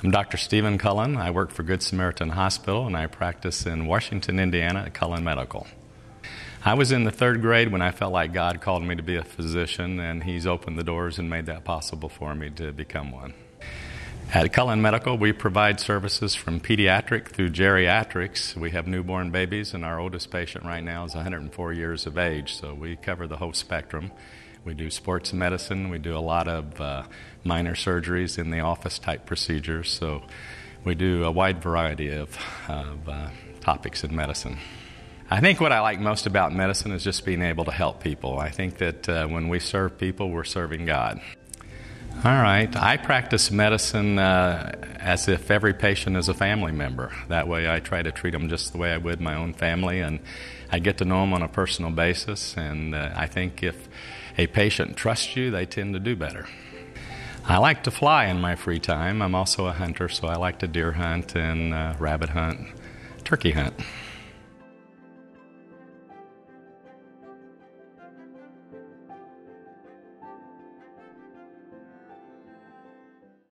I'm Dr. Stephen Cullen. I work for Good Samaritan Hospital and I practice in Washington, Indiana at Cullen Medical. I was in the third grade when I felt like God called me to be a physician, and He's opened the doors and made that possible for me to become one. At Cullen Medical, we provide services from pediatric through geriatrics. We have newborn babies, and our oldest patient right now is 104 years of age, so we cover the whole spectrum. We do sports medicine. We do a lot of uh, minor surgeries in the office type procedures. So we do a wide variety of, of uh, topics in medicine. I think what I like most about medicine is just being able to help people. I think that uh, when we serve people, we're serving God. All right, I practice medicine uh, as if every patient is a family member. That way, I try to treat them just the way I would my own family, and I get to know them on a personal basis. And uh, I think if a patient trusts you, they tend to do better. I like to fly in my free time. I'm also a hunter, so I like to deer hunt and uh, rabbit hunt, turkey hunt.